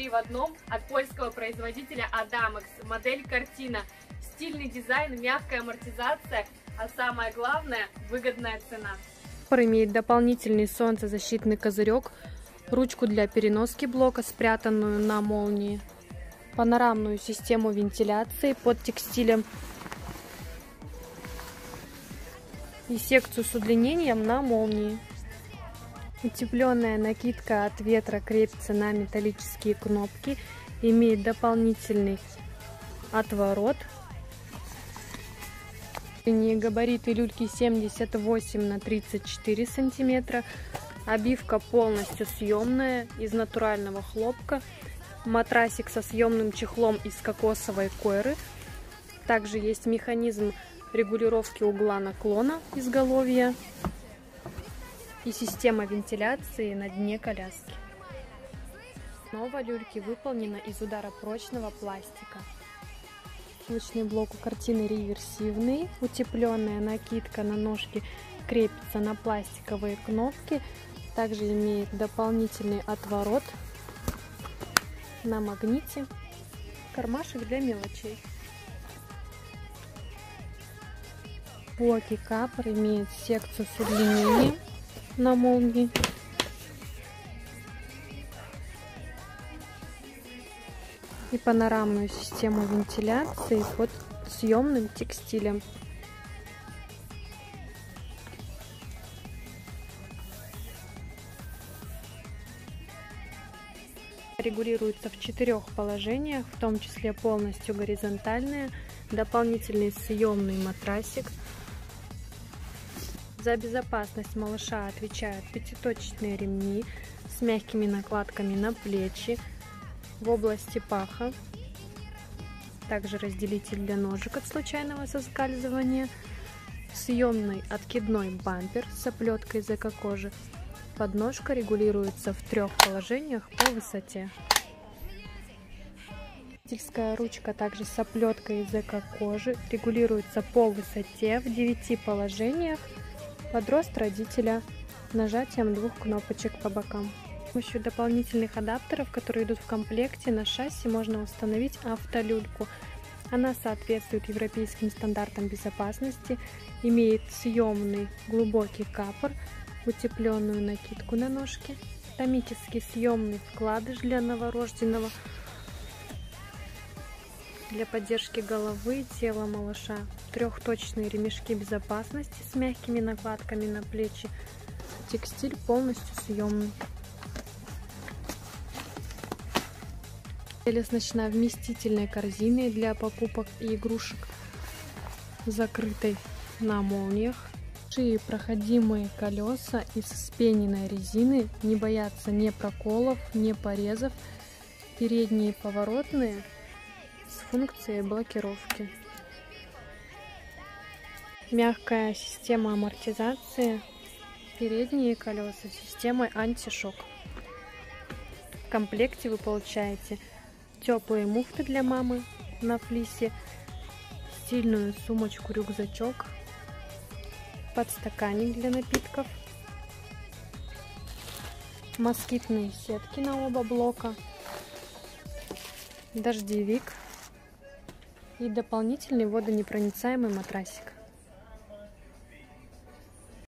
3 в одном от польского производителя Adamex модель картина. Стильный дизайн, мягкая амортизация, а самое главное – выгодная цена. Имеет дополнительный солнцезащитный козырек, ручку для переноски блока, спрятанную на молнии, панорамную систему вентиляции под текстилем и секцию с удлинением на молнии. Утепленная накидка от ветра крепится на металлические кнопки, имеет дополнительный отворот. Габариты люльки 78 на 34 сантиметра. Обивка полностью съемная из натурального хлопка. Матрасик со съемным чехлом из кокосовой койры. Также есть механизм регулировки угла наклона изголовья и система вентиляции на дне коляски. Основа люльки выполнена из ударопрочного пластика. Лучный блок у картины реверсивный. Утепленная накидка на ножки крепится на пластиковые кнопки. Также имеет дополнительный отворот на магните. Кармашек для мелочей. Блоки капор имеют секцию с удлинением на молнии. И панорамную систему вентиляции под съемным текстилем. Регулируется в четырех положениях, в том числе полностью горизонтальная, дополнительный съемный матрасик, за безопасность малыша отвечают пятиточечные ремни с мягкими накладками на плечи в области паха. Также разделитель для ножек от случайного соскальзывания. Съемный откидной бампер с оплеткой из эко-кожи. Подножка регулируется в трех положениях по высоте. Водительская ручка также с оплеткой из эко-кожи регулируется по высоте в 9 положениях под рост родителя нажатием двух кнопочек по бокам. С помощью дополнительных адаптеров, которые идут в комплекте, на шасси можно установить автолюльку. Она соответствует европейским стандартам безопасности, имеет съемный глубокий капор, утепленную накидку на ножки, томический съемный вкладыш для новорожденного, для поддержки головы и тела малыша, трехточные ремешки безопасности с мягкими накладками на плечи, текстиль полностью съемный. Или оснащена вместительной корзиной для покупок и игрушек, закрытой на молниях. Большие проходимые колеса из спененной резины не боятся ни проколов, ни порезов. Передние поворотные с функцией блокировки. Мягкая система амортизации, передние колеса с системой антишок. В комплекте вы получаете теплые муфты для мамы на флисе, стильную сумочку-рюкзачок, подстаканник для напитков, москитные сетки на оба блока, дождевик и дополнительный водонепроницаемый матрасик.